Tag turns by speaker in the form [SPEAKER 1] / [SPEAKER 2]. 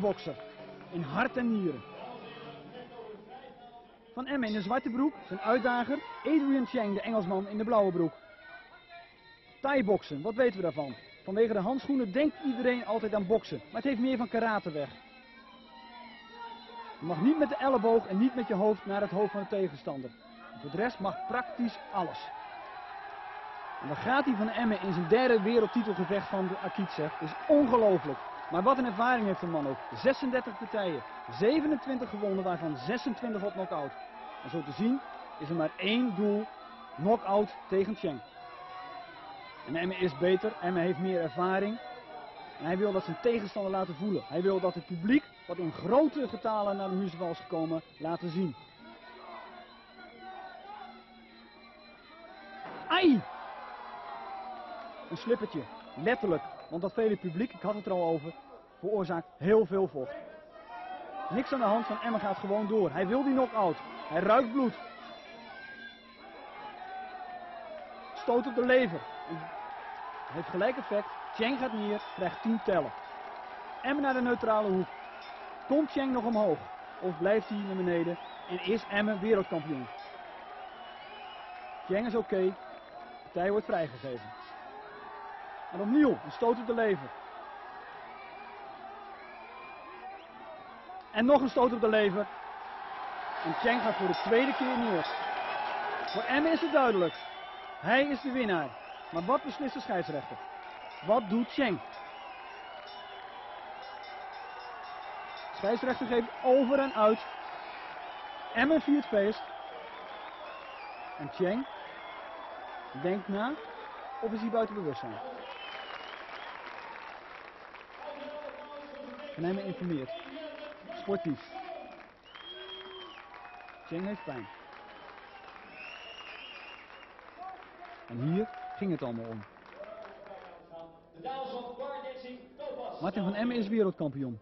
[SPEAKER 1] bokser. In hart en nieren. Van Emmen in de zwarte broek, zijn uitdager Adrian Cheng, de Engelsman in de blauwe broek. Thai-boksen, wat weten we daarvan? Vanwege de handschoenen denkt iedereen altijd aan boksen, maar het heeft meer van karate weg. Je mag niet met de elleboog en niet met je hoofd naar het hoofd van de tegenstander. Voor de rest mag praktisch alles. En dan gaat hij van Emmen in zijn derde wereldtitelgevecht van de Akitsev. is ongelooflijk. Maar wat een ervaring heeft de man ook. 36 partijen, 27 gewonnen, waarvan 26 op knockout. En zo te zien is er maar één doel, knockout tegen Cheng. En Emmen is beter, Emmen heeft meer ervaring. En hij wil dat zijn tegenstander laten voelen. Hij wil dat het publiek, wat in grote getalen naar de Museval is gekomen, laten zien. Ai! Een slippertje, letterlijk. Want dat vele publiek, ik had het er al over, veroorzaakt heel veel vocht. Niks aan de hand van Emma gaat gewoon door. Hij wil die knock-out. Hij ruikt bloed. Stoot op de lever. Heeft gelijk effect. Cheng gaat neer, krijgt 10 tellen. Emma naar de neutrale hoek. Komt Cheng nog omhoog? Of blijft hij naar beneden? En is Emma wereldkampioen? Cheng is oké. De partij wordt vrijgegeven. En opnieuw een stoot op de lever. En nog een stoot op de lever. En Cheng gaat voor de tweede keer neer. Voor M is het duidelijk. Hij is de winnaar. Maar wat beslist de scheidsrechter? Wat doet Cheng? De scheidsrechter geeft over en uit. Emmen viert feest. En Cheng denkt na of is hij buiten bewustzijn? Van hem informeert. Sportief. Cheng heeft pijn. En hier ging het allemaal om. Martin van Emmen is wereldkampioen.